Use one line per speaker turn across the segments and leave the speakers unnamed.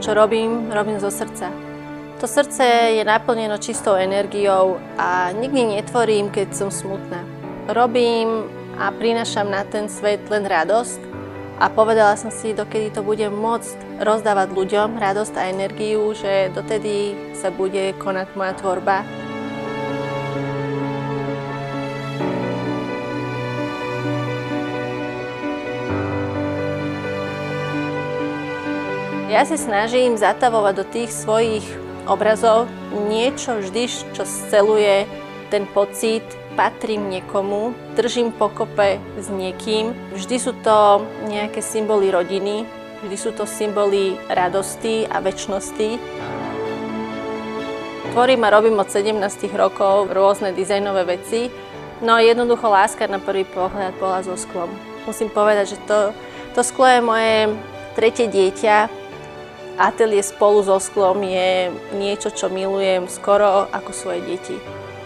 čo robím, robím zo srdca. To srdce je naplneno čistou energiou a nikdy netvorím, keď som smutná. Robím a prinášam na ten svet len radosť a povedala som si, dokedy to budem môcť rozdávať ľuďom radosť a energiu, že dotedy sa bude konať moja tvorba. Ja si snažím zatavovať do tých svojich obrazov niečo vždy, čo sceluje ten pocit, patrím niekomu, držím pokope s niekým. Vždy sú to nejaké symboly rodiny, vždy sú to symboly radosti a väčšnosti. Tvorím a robím od 17 rokov rôzne dizajnové veci, no jednoducho láska na prvý pohľad bola so sklom. Musím povedať, že to, to sklo je moje tretie dieťa, Atelier spolu so sklom je niečo, čo milujem skoro ako svoje deti.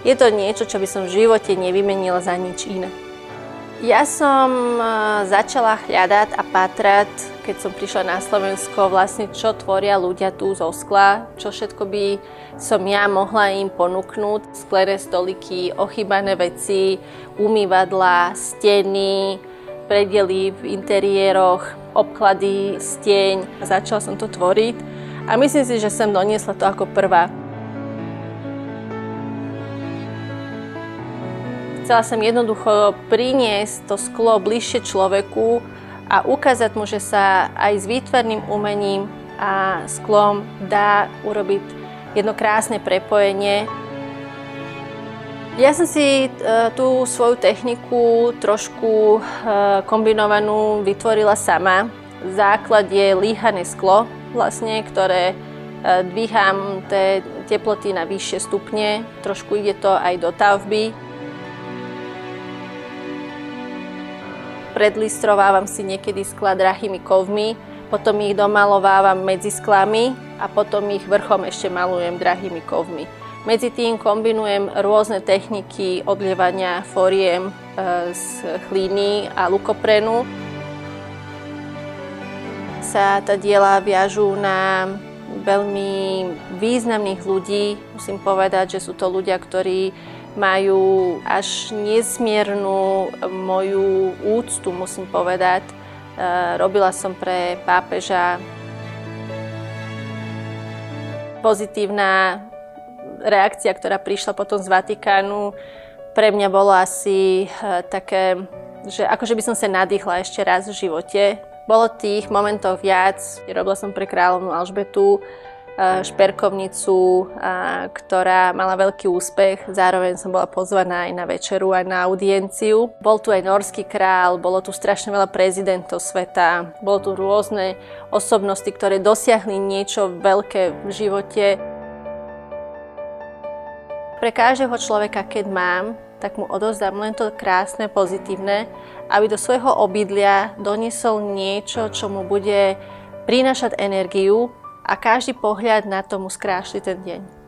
Je to niečo, čo by som v živote nevymenila za nič iné. Ja som e, začala hľadať a patrať, keď som prišla na Slovensko, vlastne čo tvoria ľudia tu zo skla, čo všetko by som ja mohla im ponúknuť. Sklené stoliky, ochybané veci, umývadla, steny, predely v interiéroch, obklady, stieň. Začala som to tvoriť a myslím si, že som doniesla to ako prvá. Chcela som jednoducho priniesť to sklo bližšie človeku a ukázať mu, že sa aj s výtvarným umením a sklom dá urobiť jedno krásne prepojenie. Ja som si e, tú svoju techniku trošku e, kombinovanú vytvorila sama. Základ je líhané sklo, vlastne, ktoré e, dvíham tie teploty na vyššie stupne. Trošku ide to aj do tavby. Predlistrovávam si niekedy skla drahými kovmi, potom ich domalovávam medzi sklami a potom ich vrchom ešte malujem drahými kovmi. Medzi tým kombinujem rôzne techniky odlievania foriem e, z chlíny a lukoprenu. Sa tá diela viažú na veľmi významných ľudí. Musím povedať, že sú to ľudia, ktorí majú až nesmiernu moju úctu, musím povedať. E, robila som pre pápeža pozitívna reakcia, ktorá prišla potom z Vatikánu, pre mňa bolo asi eh, také, že akože by som sa nadýchla ešte raz v živote. Bolo tých momentov viac. Robila som pre kráľovnú Alžbetu eh, šperkovnicu, ktorá mala veľký úspech. Zároveň som bola pozvaná aj na večeru, aj na audienciu. Bol tu aj norský král, bolo tu strašne veľa prezidentov sveta, bolo tu rôzne osobnosti, ktoré dosiahli niečo veľké v živote. Pre každého človeka, keď mám, tak mu odozdám len to krásne, pozitívne, aby do svojho obydlia doniesol niečo, čo mu bude prinášať energiu a každý pohľad na tomu skrášli ten deň.